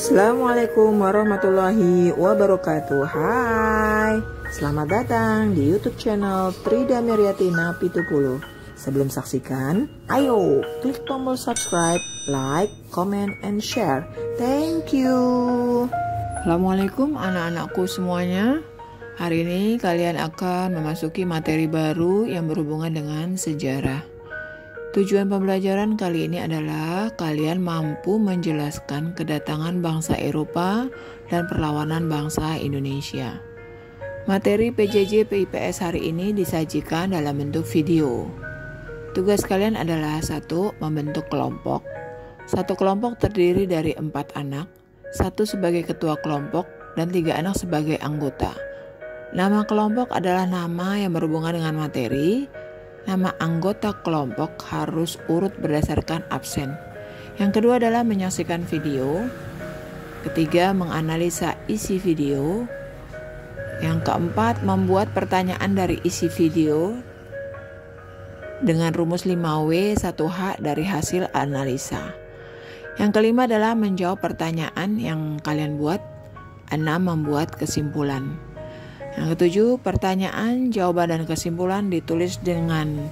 Assalamualaikum warahmatullahi wabarakatuh. Hai. Selamat datang di youtube channel Trida Meriatina Pitupulu. Sebelum saksikan, ayo klik tombol subscribe, like, comment, and share. Thank you. Assalamualaikum anak-anakku semuanya. Hari ini kalian akan memasuki materi baru yang berhubungan dengan sejarah Tujuan pembelajaran kali ini adalah kalian mampu menjelaskan kedatangan bangsa Eropa dan perlawanan bangsa Indonesia. Materi PJJ PIPS hari ini disajikan dalam bentuk video. Tugas kalian adalah satu, membentuk kelompok. Satu kelompok terdiri dari empat anak, satu sebagai ketua kelompok, dan tiga anak sebagai anggota. Nama kelompok adalah nama yang berhubungan dengan materi, Nama anggota kelompok harus urut berdasarkan absen. Yang kedua adalah menyaksikan video. Ketiga, menganalisa isi video. Yang keempat, membuat pertanyaan dari isi video dengan rumus 5W 1H dari hasil analisa. Yang kelima adalah menjawab pertanyaan yang kalian buat. Enam, membuat kesimpulan. Yang ketujuh, pertanyaan, jawaban dan kesimpulan ditulis dengan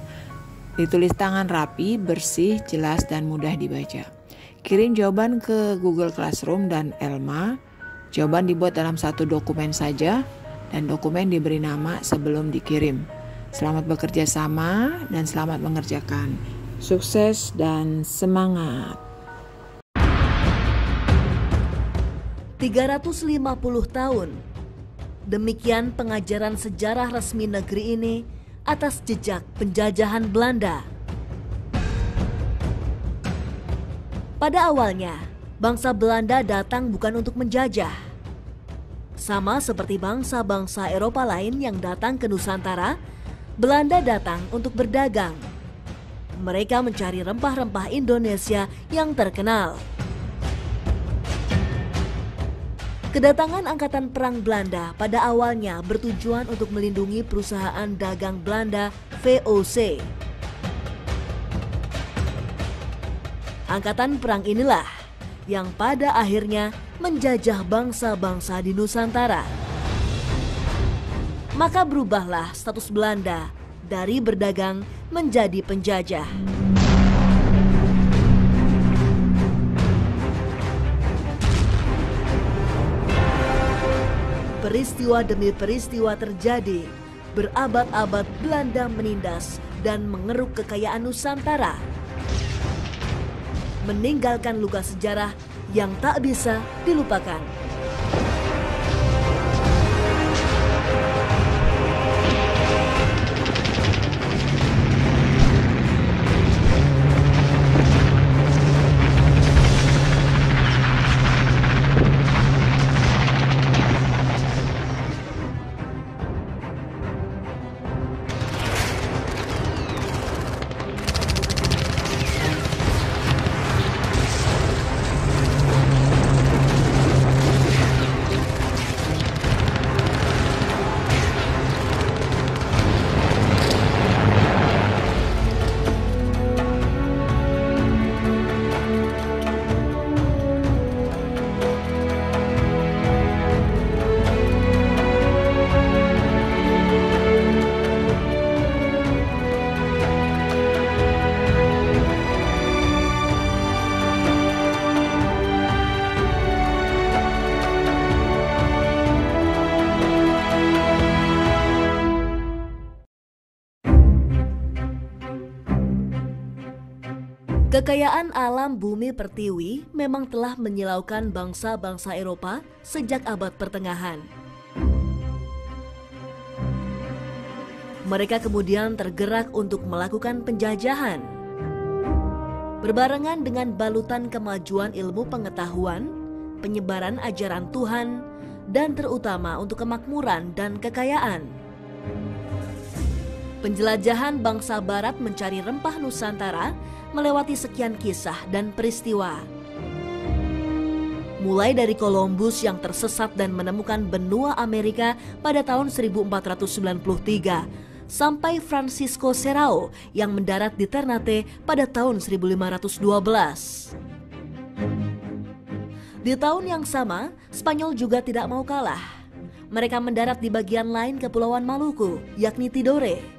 ditulis tangan rapi, bersih, jelas dan mudah dibaca. Kirim jawaban ke Google Classroom dan Elma. Jawaban dibuat dalam satu dokumen saja dan dokumen diberi nama sebelum dikirim. Selamat bekerja sama dan selamat mengerjakan. Sukses dan semangat. 350 tahun Demikian pengajaran sejarah resmi negeri ini atas jejak penjajahan Belanda. Pada awalnya, bangsa Belanda datang bukan untuk menjajah. Sama seperti bangsa-bangsa Eropa lain yang datang ke Nusantara, Belanda datang untuk berdagang. Mereka mencari rempah-rempah Indonesia yang terkenal. Kedatangan Angkatan Perang Belanda pada awalnya bertujuan untuk melindungi perusahaan dagang Belanda VOC. Angkatan Perang inilah yang pada akhirnya menjajah bangsa-bangsa di Nusantara. Maka berubahlah status Belanda dari berdagang menjadi penjajah. Peristiwa demi peristiwa terjadi, berabad-abad Belanda menindas dan mengeruk kekayaan Nusantara. Meninggalkan luka sejarah yang tak bisa dilupakan. Kekayaan alam bumi pertiwi memang telah menyilaukan bangsa-bangsa Eropa sejak abad pertengahan. Mereka kemudian tergerak untuk melakukan penjajahan. Berbarengan dengan balutan kemajuan ilmu pengetahuan, penyebaran ajaran Tuhan, dan terutama untuk kemakmuran dan kekayaan. Penjelajahan bangsa barat mencari rempah Nusantara melewati sekian kisah dan peristiwa. Mulai dari Columbus yang tersesat dan menemukan benua Amerika pada tahun 1493 sampai Francisco Serrao yang mendarat di Ternate pada tahun 1512. Di tahun yang sama, Spanyol juga tidak mau kalah. Mereka mendarat di bagian lain Kepulauan Maluku, yakni Tidore.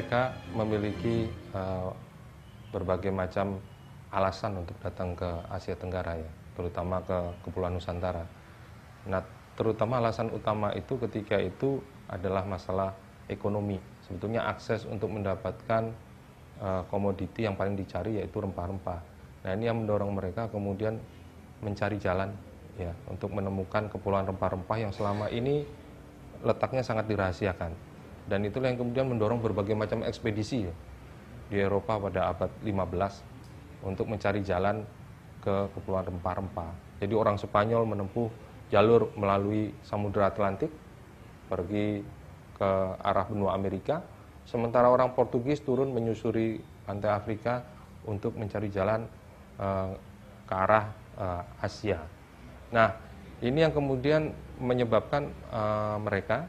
Mereka memiliki uh, berbagai macam alasan untuk datang ke Asia Tenggara ya, terutama ke Kepulauan Nusantara. Nah, terutama alasan utama itu ketika itu adalah masalah ekonomi. Sebetulnya akses untuk mendapatkan uh, komoditi yang paling dicari yaitu rempah-rempah. Nah, ini yang mendorong mereka kemudian mencari jalan ya untuk menemukan kepulauan rempah-rempah yang selama ini letaknya sangat dirahasiakan dan itulah yang kemudian mendorong berbagai macam ekspedisi ya, di Eropa pada abad 15 untuk mencari jalan ke kepulauan rempah-rempah. Jadi orang Spanyol menempuh jalur melalui Samudra Atlantik pergi ke arah benua Amerika, sementara orang Portugis turun menyusuri pantai Afrika untuk mencari jalan uh, ke arah uh, Asia. Nah, ini yang kemudian menyebabkan uh, mereka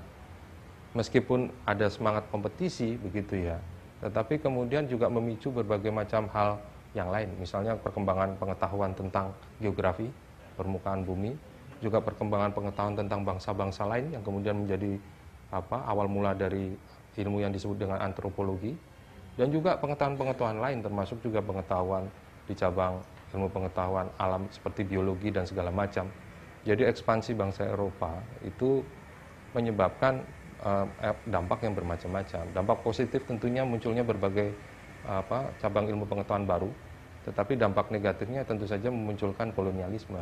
meskipun ada semangat kompetisi begitu ya, tetapi kemudian juga memicu berbagai macam hal yang lain, misalnya perkembangan pengetahuan tentang geografi, permukaan bumi, juga perkembangan pengetahuan tentang bangsa-bangsa lain yang kemudian menjadi apa awal mula dari ilmu yang disebut dengan antropologi dan juga pengetahuan-pengetahuan lain termasuk juga pengetahuan di cabang ilmu pengetahuan alam seperti biologi dan segala macam. Jadi ekspansi bangsa Eropa itu menyebabkan uh, dampak yang bermacam-macam. Dampak positif tentunya munculnya berbagai apa cabang ilmu pengetahuan baru, tetapi dampak negatifnya tentu saja memunculkan kolonialisme.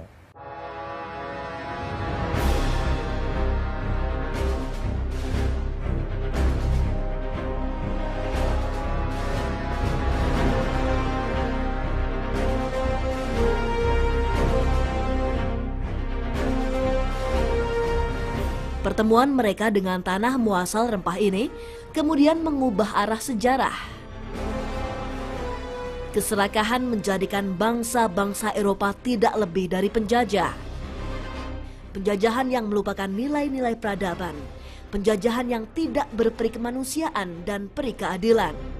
Pertemuan mereka dengan tanah muasal rempah ini kemudian mengubah arah sejarah. Keserakahan menjadikan bangsa-bangsa Eropa tidak lebih dari penjajah. Penjajahan yang melupakan nilai-nilai peradaban, penjajahan yang tidak berperi kemanusiaan dan peri keadilan.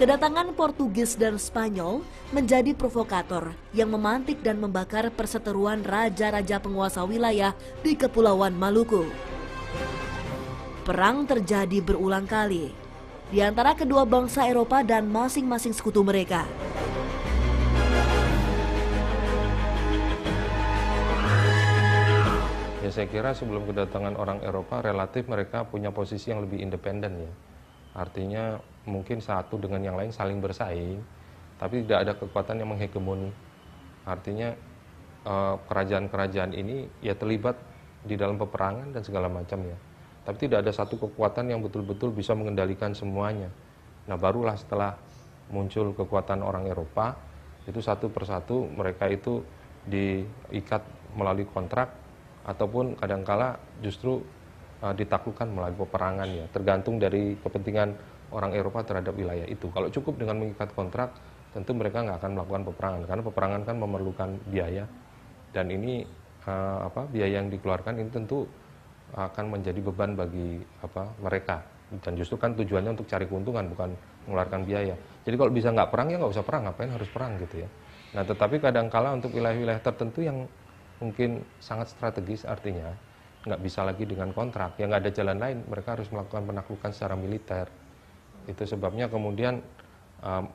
Kedatangan Portugis dan Spanyol menjadi provokator yang memantik dan membakar perseteruan raja-raja penguasa wilayah di Kepulauan Maluku. Perang terjadi berulang kali di antara kedua bangsa Eropa dan masing-masing sekutu mereka. Ya saya kira sebelum kedatangan orang Eropa relatif mereka punya posisi yang lebih independen ya Artinya mungkin satu dengan yang lain saling bersaing, tapi tidak ada kekuatan yang menghegemoni. Artinya eh, kerajaan-kerajaan ini ya terlibat di dalam peperangan dan segala macam ya. Tapi tidak ada satu kekuatan yang betul-betul bisa mengendalikan semuanya. Nah barulah setelah muncul kekuatan orang Eropa, itu satu persatu mereka itu diikat melalui kontrak ataupun kadangkala justru uh, ditaklukkan melalui peperangan ya, tergantung dari kepentingan orang Eropa terhadap wilayah itu. Kalau cukup dengan mengikat kontrak, tentu mereka nggak akan melakukan peperangan karena peperangan kan memerlukan biaya dan ini uh, apa biaya yang dikeluarkan ini tentu akan menjadi beban bagi apa mereka dan justru kan tujuannya untuk cari keuntungan bukan mengeluarkan biaya. Jadi kalau bisa nggak perang ya nggak usah perang, ngapain harus perang gitu ya. Nah tetapi kadangkala untuk wilayah-wilayah tertentu yang mungkin sangat strategis artinya nggak bisa lagi dengan kontrak. Ya nggak ada jalan lain. Mereka harus melakukan penaklukan secara militer. Itu sebabnya kemudian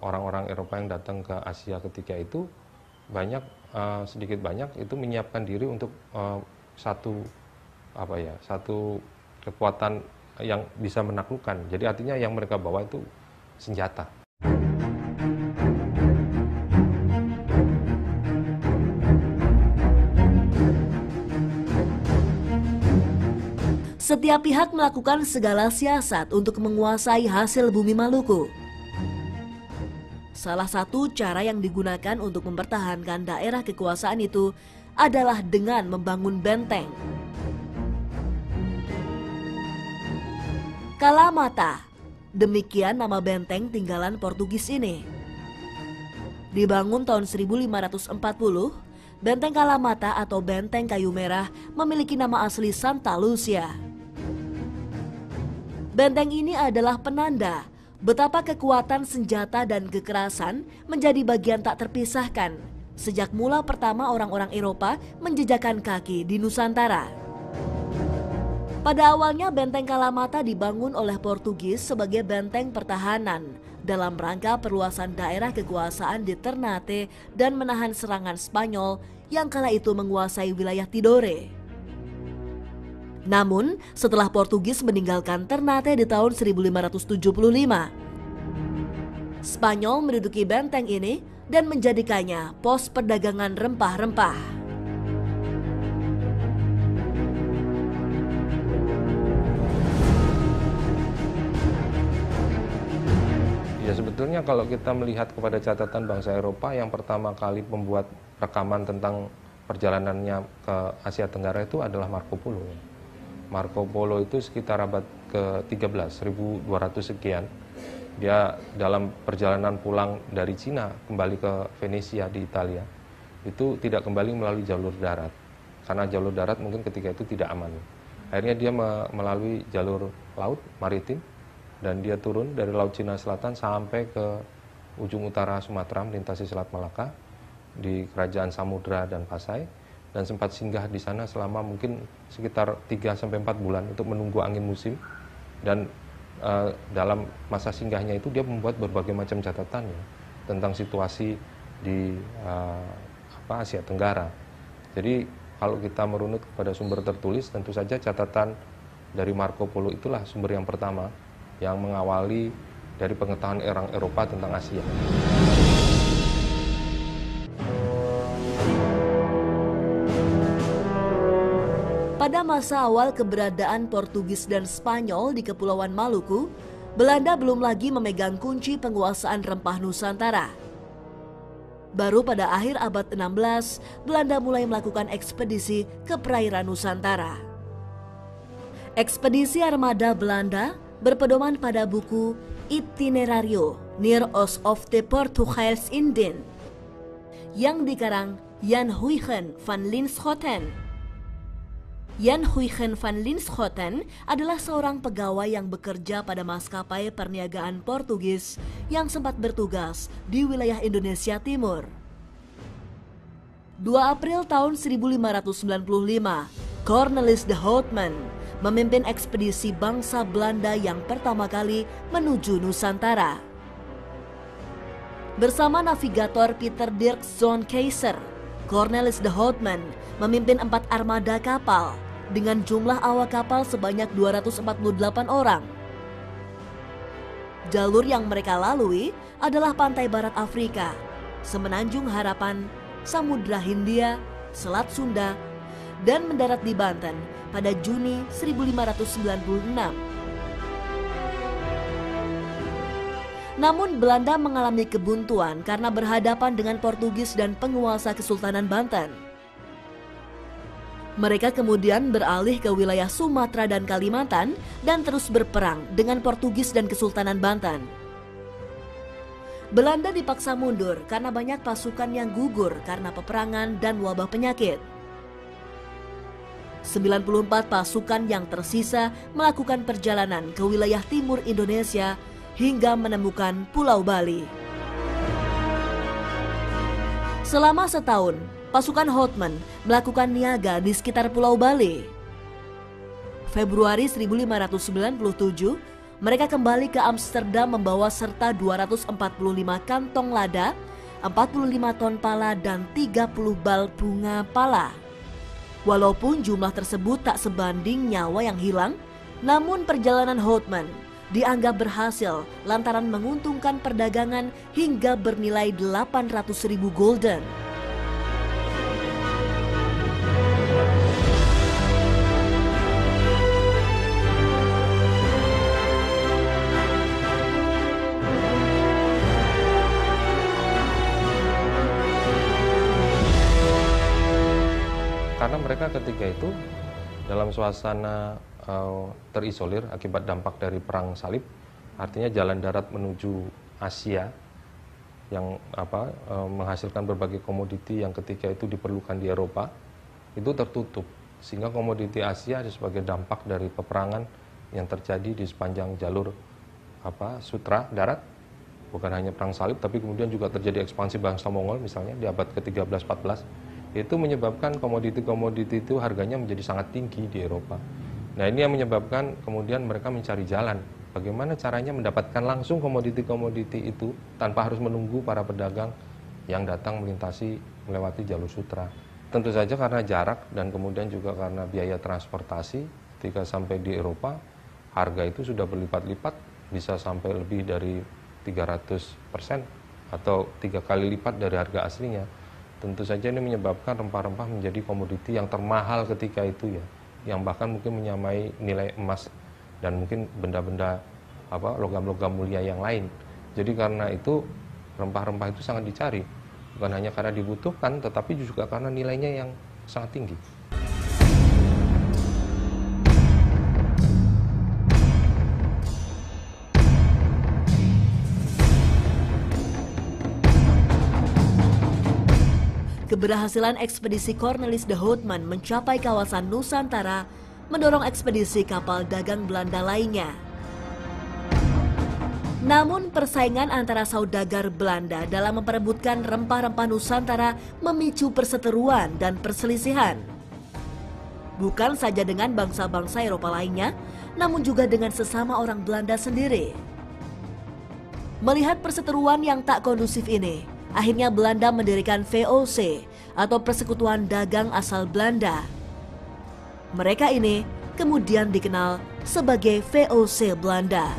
orang-orang um, Eropa yang datang ke Asia ketika itu banyak uh, sedikit banyak itu menyiapkan diri untuk uh, satu apa ya satu kekuatan yang bisa menaklukkan. Jadi artinya yang mereka bawa itu senjata Setiap pihak melakukan segala siasat untuk menguasai hasil bumi Maluku. Salah satu cara yang digunakan untuk mempertahankan daerah kekuasaan itu adalah dengan membangun benteng. Kalamata. Demikian nama benteng tinggalan Portugis ini. Dibangun tahun 1540, Benteng Kalamata atau Benteng Kayu Merah memiliki nama asli Santa Lucia. Benteng ini adalah penanda betapa kekuatan senjata dan kekerasan menjadi bagian tak terpisahkan sejak mula pertama orang-orang Eropa menjejakkan kaki di Nusantara. Pada awalnya benteng Kalamata dibangun oleh Portugis sebagai benteng pertahanan dalam rangka perluasan daerah kekuasaan di Ternate dan menahan serangan Spanyol yang kala itu menguasai wilayah Tidore. Namun, setelah Portugis meninggalkan Ternate di tahun 1575, Spanyol menduduki benteng ini dan menjadikannya pos perdagangan rempah-rempah. sebetulnya kalau kita melihat kepada catatan bangsa Eropa yang pertama kali membuat rekaman tentang perjalanannya ke Asia Tenggara itu adalah Marco Polo. Marco Polo itu sekitar abad ke-13, 1200 sekian. Dia dalam perjalanan pulang dari Cina kembali ke Venesia di Italia, itu tidak kembali melalui jalur darat. Karena jalur darat mungkin ketika itu tidak aman. Akhirnya dia melalui jalur laut, maritim, dan dia turun dari Laut Cina Selatan sampai ke ujung utara Sumatera melintasi Selat Malaka di Kerajaan Samudra dan Pasai dan sempat singgah di sana selama mungkin sekitar 3 sampai 4 bulan untuk menunggu angin musim dan uh, dalam masa singgahnya itu dia membuat berbagai macam catatan ya tentang situasi di uh, apa Asia Tenggara. Jadi kalau kita merunut kepada sumber tertulis tentu saja catatan dari Marco Polo itulah sumber yang pertama yang mengawali dari pengetahuan orang Eropa tentang Asia. Masa awal keberadaan Portugis dan Spanyol di Kepulauan Maluku, Belanda belum lagi memegang kunci penguasaan rempah Nusantara. Baru pada akhir abad 16, Belanda mulai melakukan ekspedisi ke perairan Nusantara. Ekspedisi armada Belanda berpedoman pada buku Itinerario Near Os of the Portugals Indian yang dikarang Jan Huygen van Linschoten. Jan Huygen van Linschoten adalah seorang pegawai yang bekerja pada maskapai perniagaan Portugis yang sempat bertugas di wilayah Indonesia Timur. 2 April tahun 1595, Cornelis de Houtman memimpin ekspedisi bangsa Belanda yang pertama kali menuju Nusantara. Bersama navigator Peter Dirk Zon Kaiser, Cornelis de Houtman memimpin empat armada kapal dengan jumlah awak kapal sebanyak 248 orang. Jalur yang mereka lalui adalah pantai barat Afrika, Semenanjung Harapan, Samudra Hindia, Selat Sunda, dan mendarat di Banten pada Juni 1596. Namun Belanda mengalami kebuntuan karena berhadapan dengan Portugis dan penguasa Kesultanan Banten. Mereka kemudian beralih ke wilayah Sumatera dan Kalimantan dan terus berperang dengan Portugis dan Kesultanan Banten. Belanda dipaksa mundur karena banyak pasukan yang gugur karena peperangan dan wabah penyakit. 94 pasukan yang tersisa melakukan perjalanan ke wilayah timur Indonesia hingga menemukan Pulau Bali. Selama setahun, pasukan Hotman melakukan niaga di sekitar Pulau Bali. Februari 1597, mereka kembali ke Amsterdam membawa serta 245 kantong lada, 45 ton pala dan 30 bal bunga pala. Walaupun jumlah tersebut tak sebanding nyawa yang hilang, namun perjalanan Houtman dianggap berhasil lantaran menguntungkan perdagangan hingga bernilai 800 ribu golden. Mereka ketika itu dalam suasana uh, terisolir akibat dampak dari perang salib. Artinya jalan darat menuju Asia yang apa uh, menghasilkan berbagai komoditi yang ketika itu diperlukan di Eropa itu tertutup sehingga komoditi Asia sebagai dampak dari peperangan yang terjadi di sepanjang jalur apa sutra darat bukan hanya perang salib tapi kemudian juga terjadi ekspansi bangsa Mongol misalnya di abad ke-13 14 itu menyebabkan komoditi-komoditi itu harganya menjadi sangat tinggi di Eropa. Nah, ini yang menyebabkan kemudian mereka mencari jalan bagaimana caranya mendapatkan langsung komoditi-komoditi itu tanpa harus menunggu para pedagang yang datang melintasi melewati jalur sutra. Tentu saja karena jarak dan kemudian juga karena biaya transportasi ketika sampai di Eropa harga itu sudah berlipat-lipat bisa sampai lebih dari 300 persen atau tiga kali lipat dari harga aslinya. Tentu saja ini menyebabkan rempah-rempah menjadi komoditi yang termahal ketika itu ya, yang bahkan mungkin menyamai nilai emas dan mungkin benda-benda apa logam-logam mulia yang lain. Jadi karena itu rempah-rempah itu sangat dicari, bukan hanya karena dibutuhkan, tetapi juga karena nilainya yang sangat tinggi. Keberhasilan ekspedisi Cornelis de Houtman mencapai kawasan Nusantara mendorong ekspedisi kapal dagang Belanda lainnya. Namun persaingan antara saudagar Belanda dalam memperebutkan rempah-rempah Nusantara memicu perseteruan dan perselisihan. Bukan saja dengan bangsa-bangsa Eropa lainnya, namun juga dengan sesama orang Belanda sendiri. Melihat perseteruan yang tak kondusif ini, Akhirnya Belanda mendirikan VOC atau Persekutuan Dagang Asal Belanda. Mereka ini kemudian dikenal sebagai VOC Belanda.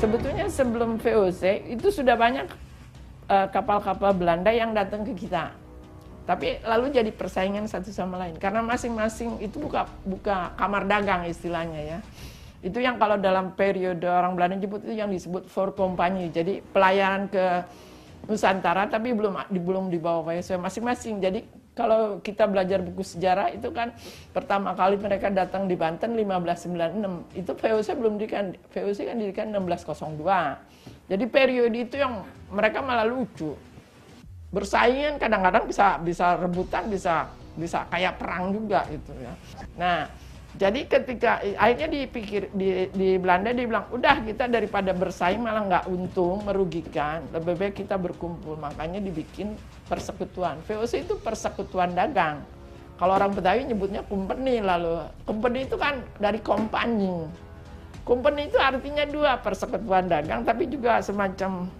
Sebetulnya sebelum VOC itu sudah banyak eh, kapal-kapal Belanda yang datang ke kita. Tapi lalu jadi persaingan satu sama lain karena masing-masing itu buka buka kamar dagang istilahnya ya. Itu yang kalau dalam periode orang Belanda nyebut itu yang disebut for company. Jadi pelayanan ke Nusantara tapi belum belum dibawa VOC masing-masing. Jadi kalau kita belajar buku sejarah itu kan pertama kali mereka datang di Banten 1596. Itu VOC belum dirikan VOC kan dirikan 1602. Jadi periode itu yang mereka malah lucu. Bersaingan kadang-kadang bisa bisa rebutan, bisa bisa kayak perang juga itu ya. Nah, jadi ketika akhirnya dipikir di, di Belanda dia bilang, udah kita daripada bersaing malah nggak untung, merugikan, lebih baik kita berkumpul. Makanya dibikin persekutuan. VOC itu persekutuan dagang. Kalau orang Betawi nyebutnya company lalu. Company itu kan dari kompani. Company itu artinya dua, persekutuan dagang tapi juga semacam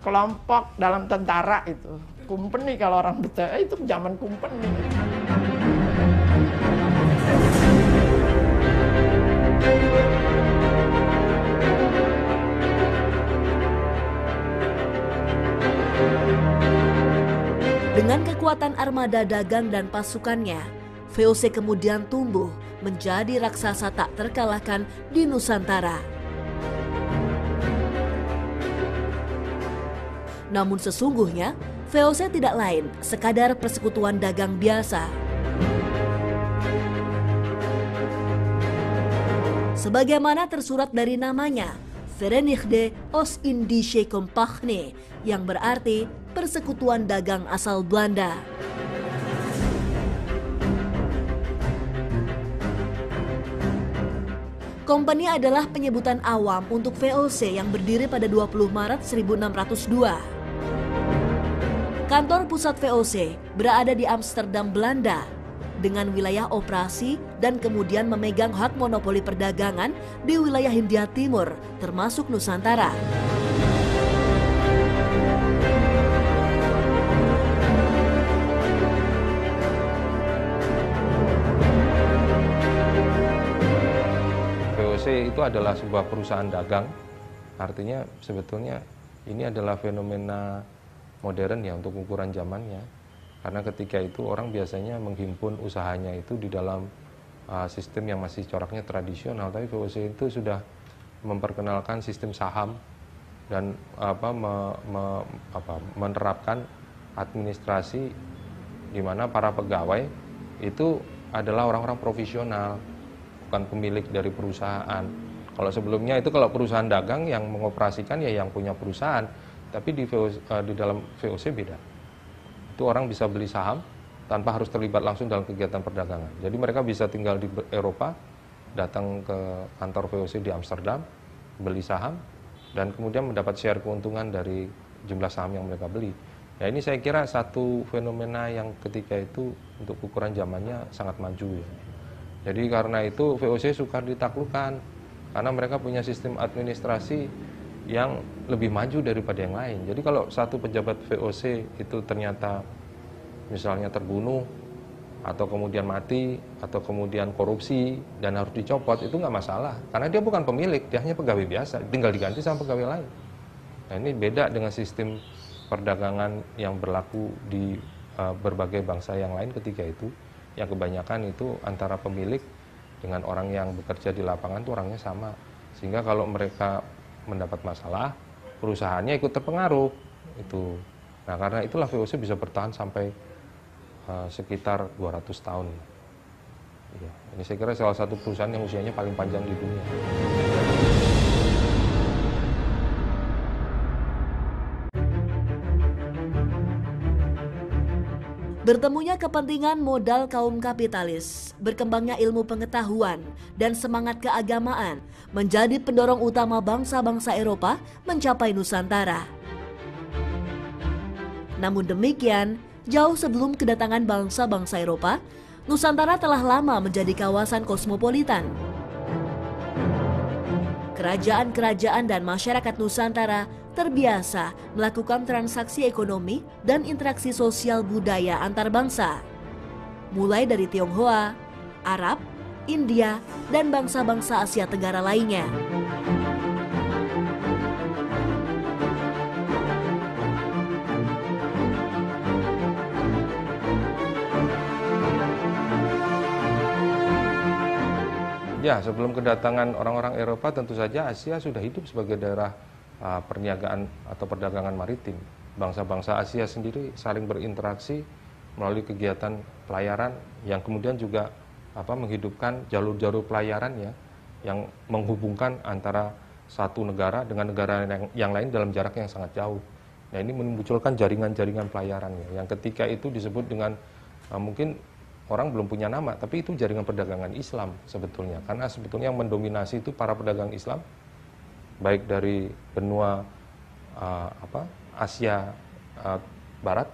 kelompok dalam tentara itu. Company kalau orang Betawi itu zaman company. Dengan kekuatan armada dagang dan pasukannya, VOC kemudian tumbuh menjadi raksasa tak terkalahkan di Nusantara. Namun sesungguhnya, VOC tidak lain sekadar persekutuan dagang biasa. Sebagaimana tersurat dari namanya, Verenigde Oost-Indische Compagnie yang berarti persekutuan dagang asal Belanda. Company adalah penyebutan awam untuk VOC yang berdiri pada 20 Maret 1602. Kantor pusat VOC berada di Amsterdam, Belanda, dengan wilayah operasi dan kemudian memegang hak monopoli perdagangan di wilayah Hindia Timur, termasuk Nusantara. Itu adalah sebuah perusahaan dagang. Artinya sebetulnya ini adalah fenomena modern ya untuk ukuran zamannya. Karena ketika itu orang biasanya menghimpun usahanya itu di dalam uh, sistem yang masih coraknya tradisional, tapi VOC itu sudah memperkenalkan sistem saham dan apa, me, me, apa menerapkan administrasi di mana para pegawai itu adalah orang-orang profesional, bukan pemilik dari perusahaan. Kalau sebelumnya itu kalau perusahaan dagang yang mengoperasikan ya yang punya perusahaan, tapi di, VOC, uh, di dalam VOC beda. Itu orang bisa beli saham tanpa harus terlibat langsung dalam kegiatan perdagangan. Jadi mereka bisa tinggal di Eropa, datang ke kantor VOC di Amsterdam, beli saham, dan kemudian mendapat share keuntungan dari jumlah saham yang mereka beli. Ya ini saya kira satu fenomena yang ketika itu untuk ukuran zamannya sangat maju ya. Jadi karena itu VOC sukar ditaklukkan karena mereka punya sistem administrasi yang lebih maju daripada yang lain. Jadi kalau satu pejabat VOC itu ternyata misalnya terbunuh atau kemudian mati atau kemudian korupsi dan harus dicopot itu nggak masalah. Karena dia bukan pemilik dia hanya pegawai biasa. Tinggal diganti sama pegawai lain. Nah ini beda dengan sistem perdagangan yang berlaku di uh, berbagai bangsa yang lain ketika itu yang kebanyakan itu antara pemilik dengan orang yang bekerja di lapangan itu orangnya sama. Sehingga kalau mereka mendapat masalah perusahaannya ikut terpengaruh. Itu. Nah karena itulah VOC bisa bertahan sampai uh, sekitar 200 tahun. Ya, ini saya kira salah satu perusahaan yang usianya paling panjang di dunia Bertemunya kepentingan modal kaum kapitalis, berkembangnya ilmu pengetahuan, dan semangat keagamaan menjadi pendorong utama bangsa-bangsa Eropa mencapai Nusantara. Namun demikian, jauh sebelum kedatangan bangsa-bangsa Eropa, Nusantara telah lama menjadi kawasan kosmopolitan. Kerajaan-kerajaan dan masyarakat Nusantara terbiasa melakukan transaksi ekonomi dan interaksi sosial budaya antar bangsa. Mulai dari Tionghoa, Arab, India, dan bangsa-bangsa Asia Tenggara lainnya. Ya, sebelum kedatangan orang-orang Eropa tentu saja Asia sudah hidup sebagai daerah uh, perniagaan atau perdagangan maritim. Bangsa-bangsa Asia sendiri saling berinteraksi melalui kegiatan pelayaran yang kemudian juga apa menghidupkan jalur-jalur pelayaran ya yang menghubungkan antara satu negara dengan negara yang, yang lain dalam jarak yang sangat jauh. Nah ini memunculkan jaringan-jaringan pelayaran ya, yang ketika itu disebut dengan uh, mungkin orang belum punya nama, tapi itu jaringan perdagangan Islam sebetulnya. Karena sebetulnya yang mendominasi itu para pedagang Islam, baik dari benua uh, apa Asia uh, Barat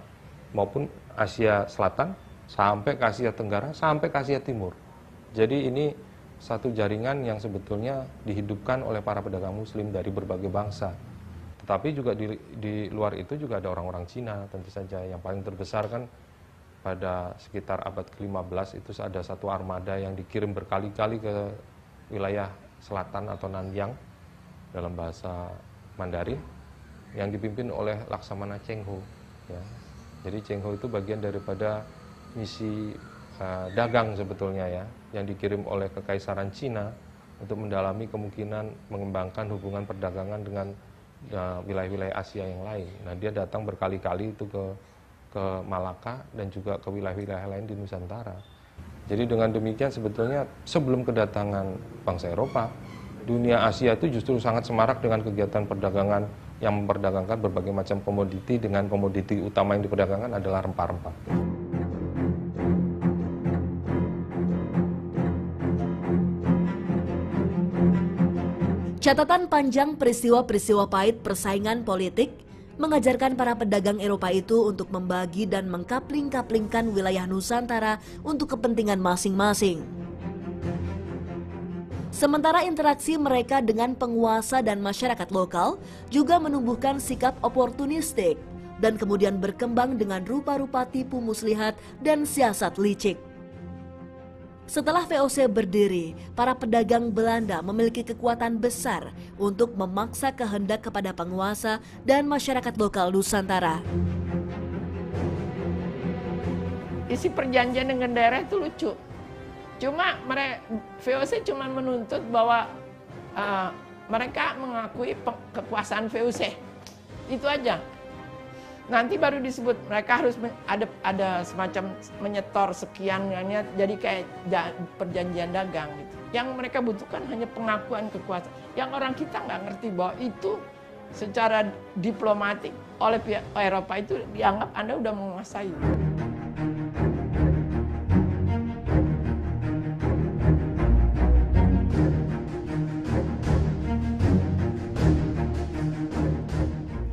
maupun Asia Selatan sampai ke Asia Tenggara sampai ke Asia Timur. Jadi ini satu jaringan yang sebetulnya dihidupkan oleh para pedagang Muslim dari berbagai bangsa. Tetapi juga di, di luar itu juga ada orang-orang Cina tentu saja yang paling terbesar kan pada sekitar abad ke-15 itu ada satu armada yang dikirim berkali-kali ke wilayah selatan atau Nanyang dalam bahasa Mandarin yang dipimpin oleh Laksamana Cheng Ho. Ya. Jadi Cheng Ho itu bagian daripada misi uh, dagang sebetulnya ya yang dikirim oleh Kekaisaran Cina untuk mendalami kemungkinan mengembangkan hubungan perdagangan dengan eh, wilayah-wilayah uh, Asia yang lain. Nah dia datang berkali-kali itu ke ke Malaka dan juga ke wilayah-wilayah lain di Nusantara. Jadi dengan demikian sebetulnya sebelum kedatangan bangsa Eropa, dunia Asia itu justru sangat semarak dengan kegiatan perdagangan yang memperdagangkan berbagai macam komoditi dengan komoditi utama yang diperdagangkan adalah rempah-rempah. Catatan panjang peristiwa-peristiwa pahit persaingan politik mengajarkan para pedagang Eropa itu untuk membagi dan mengkapling-kaplingkan wilayah Nusantara untuk kepentingan masing-masing. Sementara interaksi mereka dengan penguasa dan masyarakat lokal juga menumbuhkan sikap oportunistik dan kemudian berkembang dengan rupa-rupa tipu muslihat dan siasat licik. Setelah VOC berdiri, para pedagang Belanda memiliki kekuatan besar untuk memaksa kehendak kepada penguasa dan masyarakat lokal Nusantara. Isi perjanjian dengan daerah itu lucu. Cuma mereka VOC cuma menuntut bahwa uh, mereka mengakui kekuasaan VOC. Itu aja. nanti baru disebut mereka harus ada ada semacam menyetor sekian jadi kayak perjanjian dagang gitu. Yang mereka butuhkan hanya pengakuan kekuasaan. Yang orang kita nggak ngerti bahwa itu secara diplomatik oleh pihak Eropa itu dianggap Anda udah menguasai.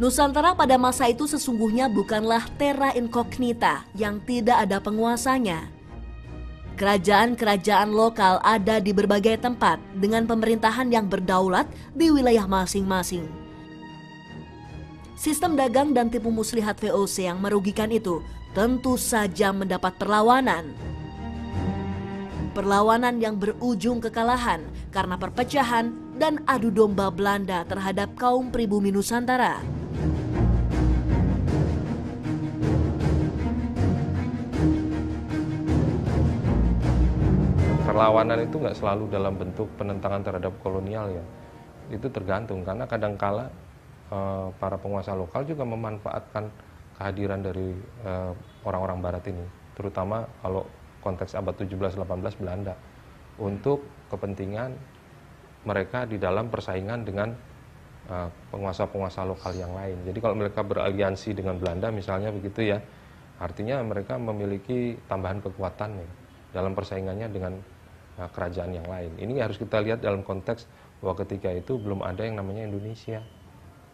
Nusantara pada masa itu sesungguhnya bukanlah terra incognita yang tidak ada penguasanya. Kerajaan-kerajaan lokal ada di berbagai tempat dengan pemerintahan yang berdaulat di wilayah masing-masing. Sistem dagang dan tipu muslihat VOC yang merugikan itu tentu saja mendapat perlawanan. Perlawanan yang berujung kekalahan karena perpecahan dan adu domba Belanda terhadap kaum pribumi Nusantara. Perlawanan itu nggak selalu dalam bentuk penentangan terhadap kolonial ya. Itu tergantung karena kadangkala eh, para penguasa lokal juga memanfaatkan kehadiran dari eh, orang-orang barat ini. Terutama kalau konteks abad 17-18 Belanda. Untuk kepentingan mereka di dalam persaingan dengan penguasa-penguasa lokal yang lain jadi kalau mereka beraliansi dengan Belanda misalnya begitu ya artinya mereka memiliki tambahan kekuatan nih dalam persaingannya dengan Nah, kerajaan yang lain. Ini harus kita lihat dalam konteks bahwa ketika itu belum ada yang namanya Indonesia.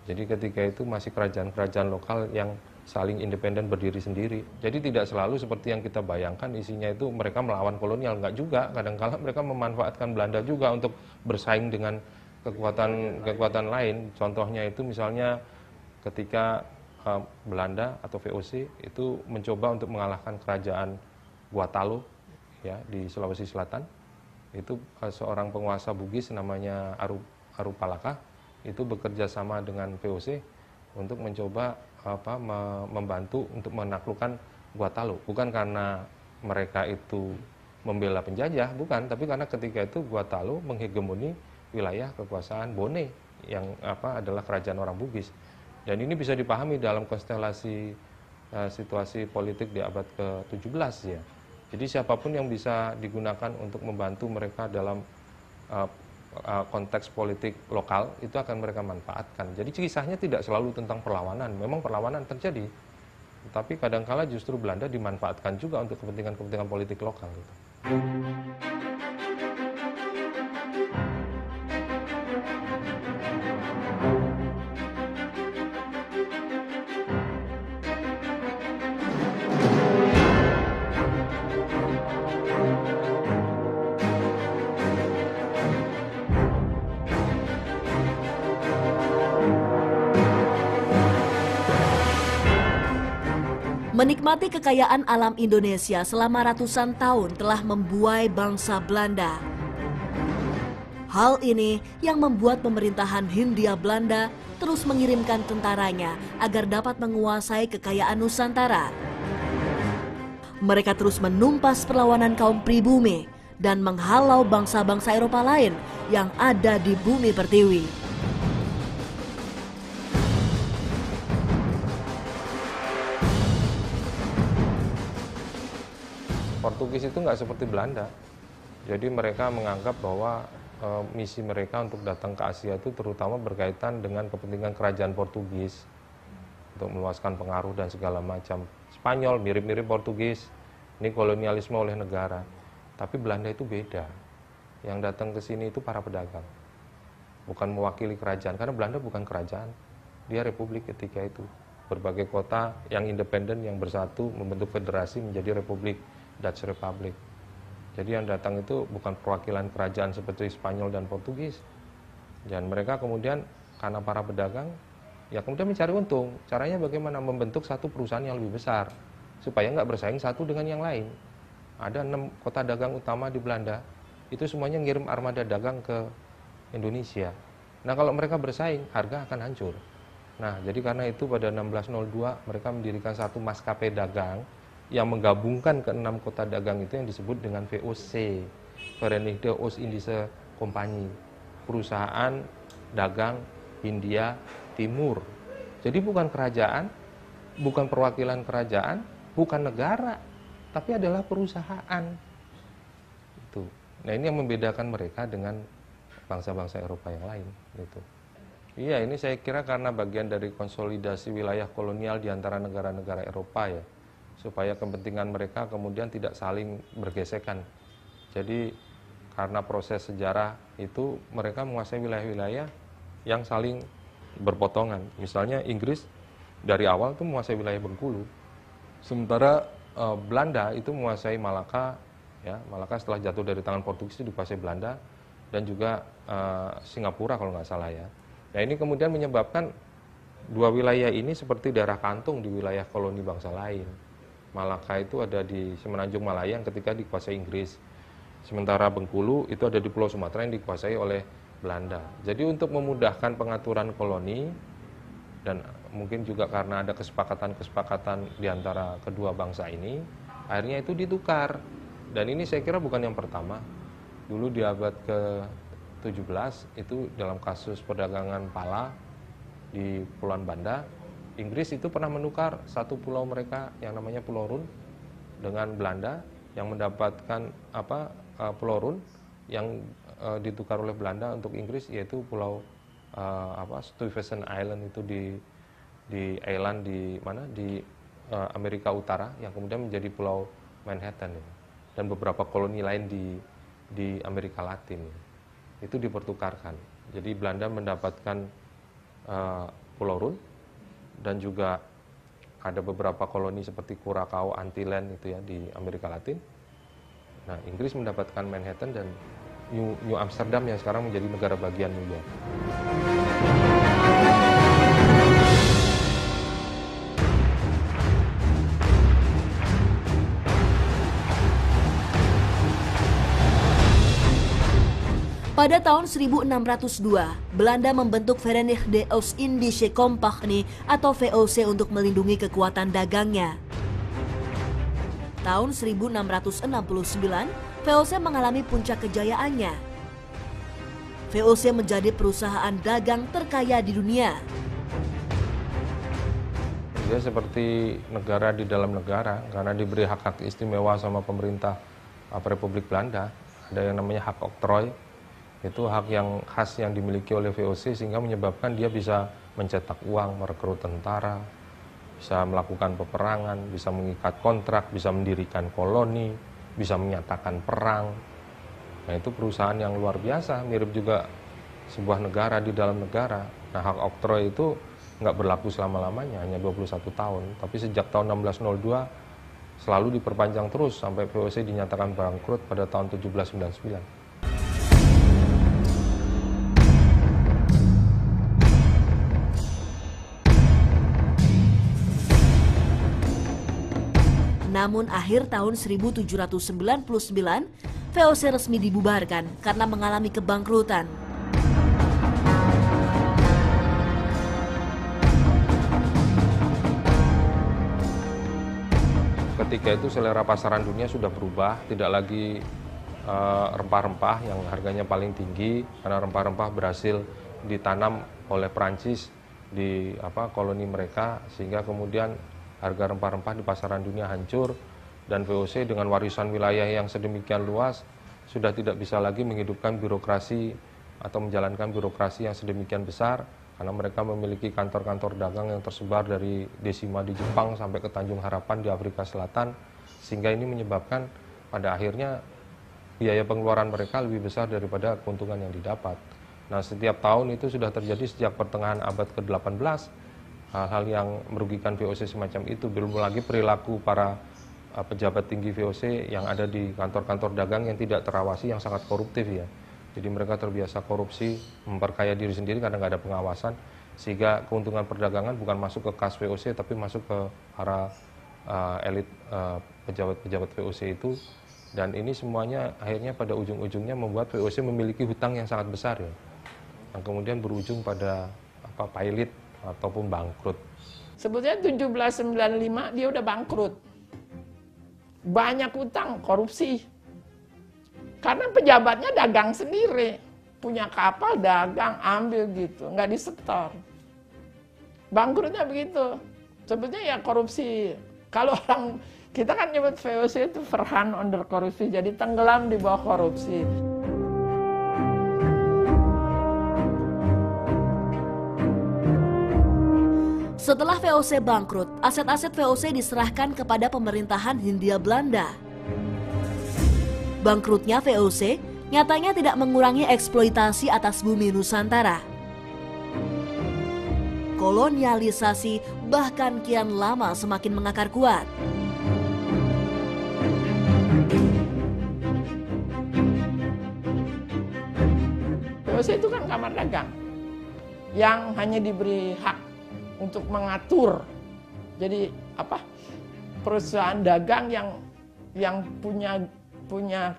Jadi ketika itu masih kerajaan-kerajaan lokal yang saling independen berdiri sendiri. Jadi tidak selalu seperti yang kita bayangkan isinya itu mereka melawan kolonial, enggak juga. Kadang-kala mereka memanfaatkan Belanda juga untuk bersaing dengan kekuatan kekuatan lain. Contohnya itu misalnya ketika uh, Belanda atau VOC itu mencoba untuk mengalahkan kerajaan Guatalo ya di Sulawesi Selatan. Itu uh, seorang penguasa Bugis namanya Aru Arupalaka itu bekerja sama dengan VOC untuk mencoba apa membantu untuk menaklukkan Guatalo bukan karena mereka itu membela penjajah bukan. Tapi karena ketika itu Guatalo menghegemoni wilayah kekuasaan Bone yang apa adalah kerajaan orang Bugis dan ini bisa dipahami dalam konstelasi uh, situasi politik di abad ke-17 ya jadi siapa pun yang bisa digunakan untuk membantu mereka dalam uh, uh, konteks politik lokal itu akan mereka manfaatkan. Jadi kisahnya tidak selalu tentang perlawanan. Memang perlawanan terjadi, tapi kadangkala justru Belanda dimanfaatkan juga untuk kepentingan-kepentingan politik lokal. Gitu. Menikmati kekayaan alam Indonesia selama ratusan tahun telah membuai bangsa Belanda. Hal ini yang membuat pemerintahan Hindia Belanda terus mengirimkan tentaranya agar dapat menguasai kekayaan Nusantara. Mereka terus menumpas perlawanan kaum pribumi dan menghalau bangsa-bangsa Eropa lain yang ada di bumi pertiwi. Portugis itu nggak seperti Belanda. Jadi mereka menganggap bahwa e, misi mereka untuk datang ke Asia itu terutama berkaitan dengan kepentingan kerajaan Portugis untuk meluaskan pengaruh dan segala macam. Spanyol mirip-mirip Portugis, ini kolonialisme oleh negara. Tapi Belanda itu beda. Yang datang ke sini itu para pedagang. Bukan mewakili kerajaan, karena Belanda bukan kerajaan. Dia republik ketika itu. Berbagai kota yang independen, yang bersatu, membentuk federasi menjadi republik Dutch Republic. Jadi yang datang itu bukan perwakilan kerajaan seperti Spanyol dan Portugis. Dan mereka kemudian karena para pedagang, ya kemudian mencari untung. Caranya bagaimana membentuk satu perusahaan yang lebih besar supaya nggak bersaing satu dengan yang lain. Ada enam kota dagang utama di Belanda, itu semuanya ngirim armada dagang ke Indonesia. Nah kalau mereka bersaing, harga akan hancur. Nah jadi karena itu pada 1602 mereka mendirikan satu maskapai dagang yang menggabungkan ke enam kota dagang itu yang disebut dengan VOC, Verenigde Oost-Indische Compagnie, perusahaan dagang Hindia Timur. Jadi bukan kerajaan, bukan perwakilan kerajaan, bukan negara, tapi adalah perusahaan. Itu. Nah ini yang membedakan mereka dengan bangsa-bangsa Eropa yang lain. Gitu. Iya, ini saya kira karena bagian dari konsolidasi wilayah kolonial di antara negara-negara Eropa ya, supaya kepentingan mereka kemudian tidak saling bergesekan. Jadi karena proses sejarah itu mereka menguasai wilayah-wilayah yang saling berpotongan. Misalnya Inggris dari awal itu menguasai wilayah Bengkulu, sementara uh, Belanda itu menguasai Malaka, ya Malaka setelah jatuh dari tangan Portugis itu dikuasai Belanda dan juga uh, Singapura kalau nggak salah ya. Nah ini kemudian menyebabkan dua wilayah ini seperti daerah kantung di wilayah koloni bangsa lain. Malaka itu ada di Semenanjung Malaya yang ketika dikuasai Inggris. Sementara Bengkulu itu ada di Pulau Sumatera yang dikuasai oleh Belanda. Jadi untuk memudahkan pengaturan koloni dan mungkin juga karena ada kesepakatan-kesepakatan di antara kedua bangsa ini, akhirnya itu ditukar. Dan ini saya kira bukan yang pertama. Dulu di abad ke 17 itu dalam kasus perdagangan pala di Pulau Banda, Inggris itu pernah menukar satu pulau mereka yang namanya Pulau Run dengan Belanda yang mendapatkan apa uh, Pulau Run yang uh, ditukar oleh Belanda untuk Inggris yaitu Pulau uh, apa Stuyvesant Island itu di di island di mana di uh, Amerika Utara yang kemudian menjadi Pulau Manhattan ya. dan beberapa koloni lain di di Amerika Latin. Ya itu dipertukarkan. Jadi Belanda mendapatkan uh, Pulau Run dan juga ada beberapa koloni seperti Curacao, Antillen itu ya di Amerika Latin. Nah, Inggris mendapatkan Manhattan dan New, New Amsterdam yang sekarang menjadi negara bagian New York. Pada tahun 1602, Belanda membentuk Verenigde Oost-Indische Compagnie atau VOC untuk melindungi kekuatan dagangnya. Tahun 1669, VOC mengalami puncak kejayaannya. VOC menjadi perusahaan dagang terkaya di dunia. Dia seperti negara di dalam negara karena diberi hak-hak istimewa sama pemerintah Republik Belanda. Ada yang namanya hak oktroy, itu hak yang khas yang dimiliki oleh VOC sehingga menyebabkan dia bisa mencetak uang, merekrut tentara, bisa melakukan peperangan, bisa mengikat kontrak, bisa mendirikan koloni, bisa menyatakan perang. Nah itu perusahaan yang luar biasa, mirip juga sebuah negara di dalam negara. Nah hak oktroy itu nggak berlaku selama-lamanya, hanya 21 tahun. Tapi sejak tahun 1602 selalu diperpanjang terus sampai VOC dinyatakan bangkrut pada tahun 1799. Namun akhir tahun 1799, VOC resmi dibubarkan karena mengalami kebangkrutan. Ketika itu selera pasaran dunia sudah berubah, tidak lagi eh, rempah-rempah yang harganya paling tinggi karena rempah-rempah berhasil ditanam oleh Prancis di apa koloni mereka sehingga kemudian harga rempah-rempah di pasaran dunia hancur dan VOC dengan warisan wilayah yang sedemikian luas sudah tidak bisa lagi menghidupkan birokrasi atau menjalankan birokrasi yang sedemikian besar karena mereka memiliki kantor-kantor dagang yang tersebar dari Desima di Jepang sampai ke Tanjung Harapan di Afrika Selatan sehingga ini menyebabkan pada akhirnya biaya pengeluaran mereka lebih besar daripada keuntungan yang didapat. Nah, setiap tahun itu sudah terjadi sejak pertengahan abad ke-18 hal-hal yang merugikan VOC semacam itu. Belum lagi perilaku para uh, pejabat tinggi VOC yang ada di kantor-kantor dagang yang tidak terawasi yang sangat koruptif ya. Jadi mereka terbiasa korupsi memperkaya diri sendiri karena nggak ada pengawasan sehingga keuntungan perdagangan bukan masuk ke kas VOC tapi masuk ke para uh, elit uh, pejabat-pejabat VOC itu. Dan ini semuanya akhirnya pada ujung-ujungnya membuat VOC memiliki hutang yang sangat besar ya. Yang kemudian berujung pada apa pilot ataupun bangkrut. Sebetulnya 1795 dia udah bangkrut. Banyak utang, korupsi. Karena pejabatnya dagang sendiri. Punya kapal, dagang, ambil gitu. Nggak disetor. Bangkrutnya begitu. sebetulnya ya korupsi. Kalau orang kita kan nyebut VOC itu Verhan under korupsi, jadi tenggelam di bawah korupsi. Setelah VOC bangkrut, aset-aset VOC diserahkan kepada pemerintahan Hindia Belanda. Bangkrutnya VOC nyatanya tidak mengurangi eksploitasi atas bumi Nusantara. Kolonialisasi bahkan kian lama semakin mengakar kuat. VOC itu kan kamar dagang yang hanya diberi hak untuk mengatur. Jadi apa? Perusahaan dagang yang yang punya punya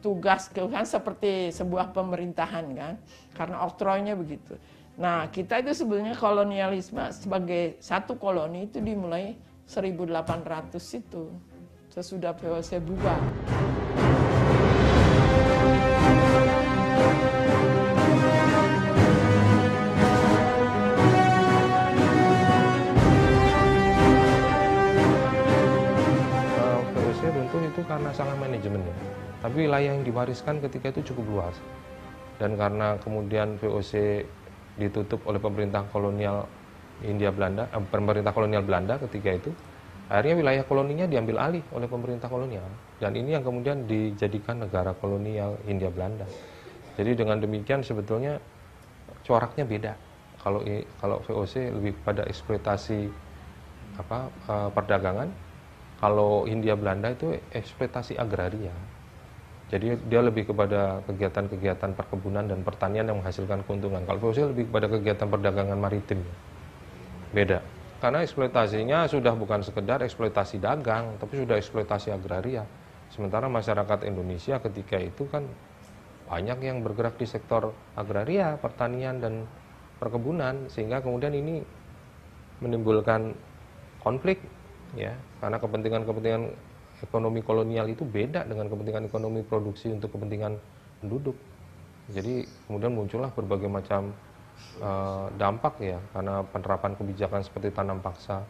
tugas kan seperti sebuah pemerintahan kan karena oktroynya begitu. Nah kita itu sebenarnya kolonialisme sebagai satu koloni itu dimulai 1800 itu sesudah VOC bubar. Itu karena salah manajemennya. Tapi wilayah yang diwariskan ketika itu cukup luas. Dan karena kemudian VOC ditutup oleh pemerintah kolonial India Belanda, eh, pemerintah kolonial Belanda ketika itu, akhirnya wilayah koloninya diambil alih oleh pemerintah kolonial. Dan ini yang kemudian dijadikan negara kolonial India Belanda. Jadi dengan demikian sebetulnya coraknya beda. Kalau kalau VOC lebih pada eksploitasi apa eh, perdagangan, kalau Hindia Belanda itu eksploitasi agraria. Jadi dia lebih kepada kegiatan-kegiatan perkebunan dan pertanian yang menghasilkan keuntungan. Kalau VOC lebih kepada kegiatan perdagangan maritim. Beda. Karena eksploitasinya sudah bukan sekedar eksploitasi dagang, tapi sudah eksploitasi agraria. Sementara masyarakat Indonesia ketika itu kan banyak yang bergerak di sektor agraria, pertanian dan perkebunan sehingga kemudian ini menimbulkan konflik ya karena kepentingan-kepentingan ekonomi kolonial itu beda dengan kepentingan ekonomi produksi untuk kepentingan penduduk jadi kemudian muncullah berbagai macam uh, dampak ya karena penerapan kebijakan seperti tanam paksa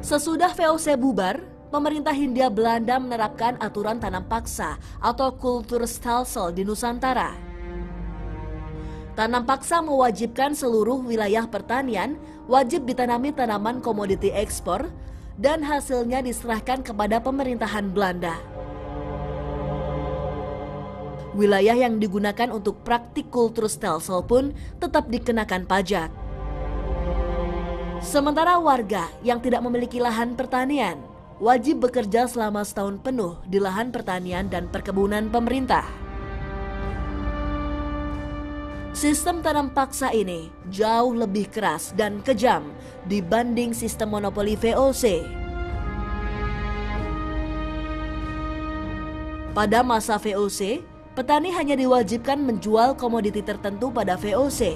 Sesudah VOC bubar, pemerintah Hindia Belanda menerapkan aturan tanam paksa atau kultur stelsel di Nusantara. Tanam paksa mewajibkan seluruh wilayah pertanian wajib ditanami tanaman komoditi ekspor dan hasilnya diserahkan kepada pemerintahan Belanda. Wilayah yang digunakan untuk praktik kultur stelsel pun tetap dikenakan pajak. Sementara warga yang tidak memiliki lahan pertanian wajib bekerja selama setahun penuh di lahan pertanian dan perkebunan pemerintah. Sistem tanam paksa ini jauh lebih keras dan kejam dibanding sistem monopoli VOC. Pada masa VOC, petani hanya diwajibkan menjual komoditi tertentu pada VOC.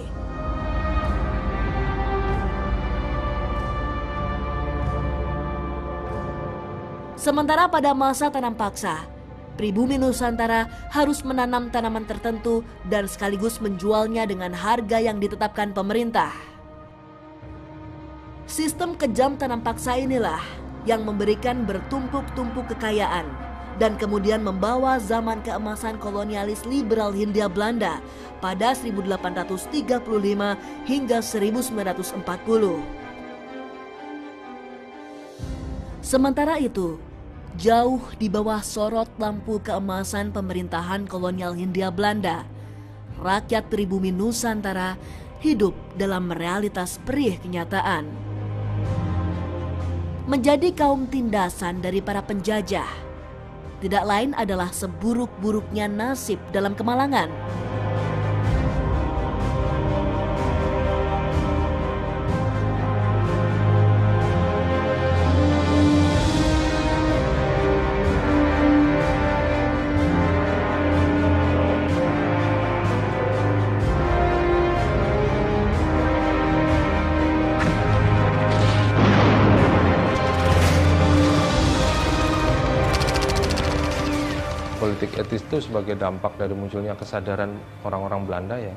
Sementara pada masa tanam paksa, pribumi Nusantara harus menanam tanaman tertentu dan sekaligus menjualnya dengan harga yang ditetapkan pemerintah. Sistem kejam tanam paksa inilah yang memberikan bertumpuk-tumpuk kekayaan dan kemudian membawa zaman keemasan kolonialis liberal Hindia Belanda pada 1835 hingga 1940. Sementara itu, jauh di bawah sorot lampu keemasan pemerintahan kolonial Hindia Belanda. Rakyat pribumi Nusantara hidup dalam realitas perih kenyataan. Menjadi kaum tindasan dari para penjajah, tidak lain adalah seburuk-buruknya nasib dalam kemalangan. Itu sebagai dampak dari munculnya kesadaran orang-orang Belanda ya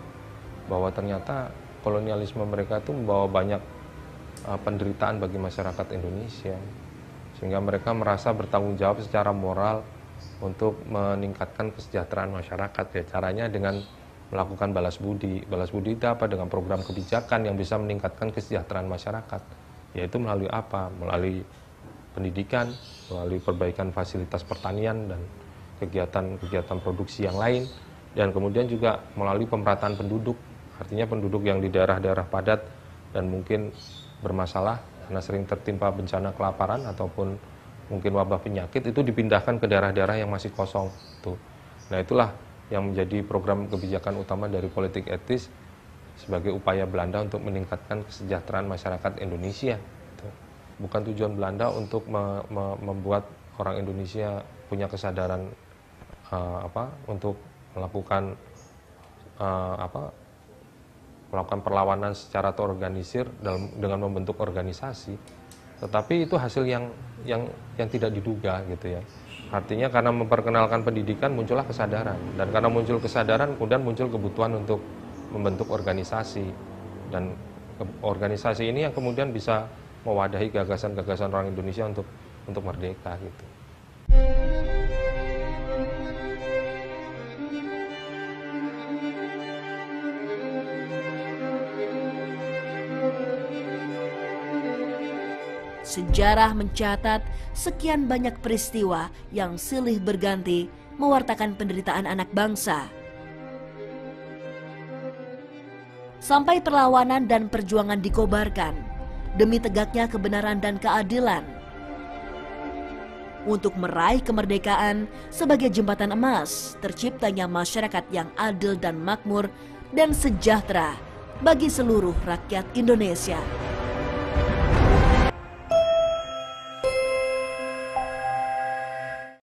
bahwa ternyata kolonialisme mereka itu membawa banyak uh, penderitaan bagi masyarakat Indonesia. Sehingga mereka merasa bertanggung jawab secara moral untuk meningkatkan kesejahteraan masyarakat ya. Caranya dengan melakukan balas budi. Balas budi itu apa? Dengan program kebijakan yang bisa meningkatkan kesejahteraan masyarakat. Yaitu melalui apa? Melalui pendidikan melalui perbaikan fasilitas pertanian dan kegiatan-kegiatan produksi yang lain dan kemudian juga melalui pemerataan penduduk artinya penduduk yang di daerah-daerah padat dan mungkin bermasalah karena sering tertimpa bencana kelaparan ataupun mungkin wabah penyakit itu dipindahkan ke daerah-daerah yang masih kosong tuh. Nah itulah yang menjadi program kebijakan utama dari politik etis sebagai upaya Belanda untuk meningkatkan kesejahteraan masyarakat Indonesia bukan tujuan Belanda untuk me, me, membuat orang Indonesia punya kesadaran uh, apa untuk melakukan uh, apa melakukan perlawanan secara terorganisir dalam dengan membentuk organisasi. Tetapi itu hasil yang yang yang tidak diduga gitu ya. Artinya karena memperkenalkan pendidikan muncullah kesadaran. Dan karena muncul kesadaran kemudian muncul kebutuhan untuk membentuk organisasi. Dan organisasi ini yang kemudian bisa mewadahi gagasan-gagasan orang Indonesia untuk untuk merdeka gitu. Sejarah mencatat sekian banyak peristiwa yang silih berganti mewartakan penderitaan anak bangsa. Sampai perlawanan dan perjuangan dikobarkan demi tegaknya kebenaran dan keadilan. Untuk meraih kemerdekaan sebagai jembatan emas, terciptanya masyarakat yang adil dan makmur dan sejahtera bagi seluruh rakyat Indonesia.